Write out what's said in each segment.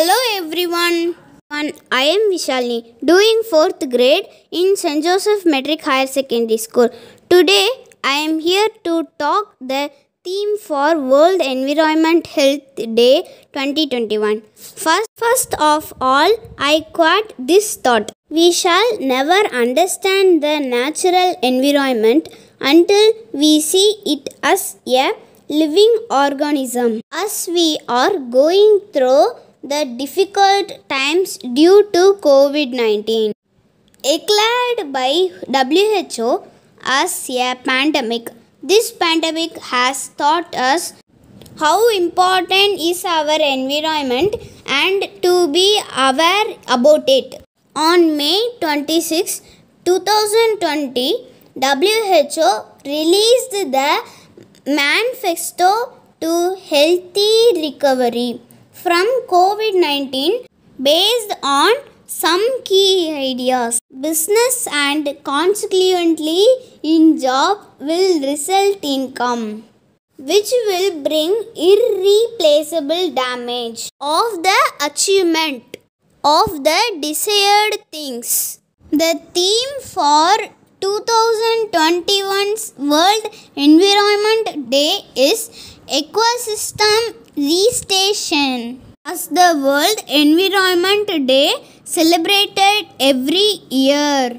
Hello everyone. I am Vishalini, doing fourth grade in St. Joseph Matric Higher Secondary School. Today, I am here to talk the theme for World Environment Health Day 2021. First, first of all, I quote this thought: We shall never understand the natural environment until we see it as a living organism. As we are going through the difficult times due to COVID 19, declared by WHO as a pandemic. This pandemic has taught us how important is our environment and to be aware about it. On May 26, 2020, WHO released the manifesto to healthy recovery from COVID 19 based on some key ideas. Business and consequently in job will result income which will bring irreplaceable damage of the achievement of the desired things. The theme for 2021's World Environment Day is Ecosystem Restoration. As the World Environment Day celebrated every year.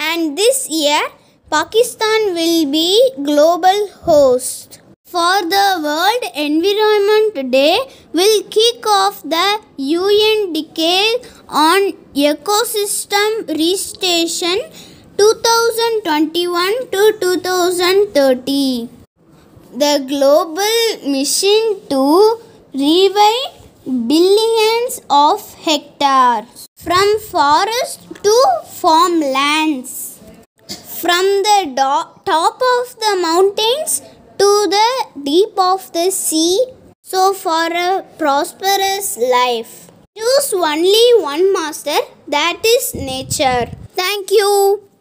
And this year, Pakistan will be global host. For the World Environment Day will kick off the UN Decade on Ecosystem Restoration 2021 to 2030. The global mission to revive billions of hectares from forest to farmlands. From the do- top of the mountains to the deep of the sea so for a prosperous life. Choose only one master that is nature. Thank you